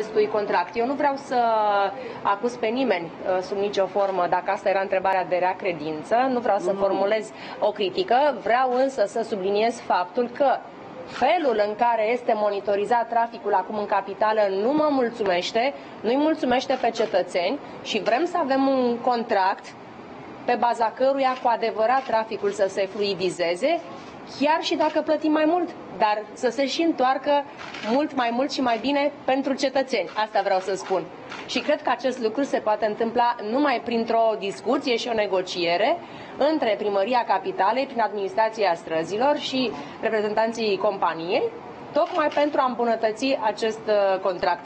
acestui contract. Eu nu vreau să acuz pe nimeni uh, sub nicio formă, dacă asta era întrebarea de rea credință, nu vreau să formulez o critică, vreau însă să subliniez faptul că felul în care este monitorizat traficul acum în capitală nu mă mulțumește, nu-i mulțumește pe cetățeni și vrem să avem un contract pe baza căruia cu adevărat traficul să se fluidizeze, chiar și dacă plătim mai mult, dar să se și întoarcă mult mai mult și mai bine pentru cetățeni. Asta vreau să spun. Și cred că acest lucru se poate întâmpla numai printr-o discuție și o negociere între Primăria Capitalei, prin administrația străzilor și reprezentanții companiei, tocmai pentru a îmbunătăți acest uh, contract.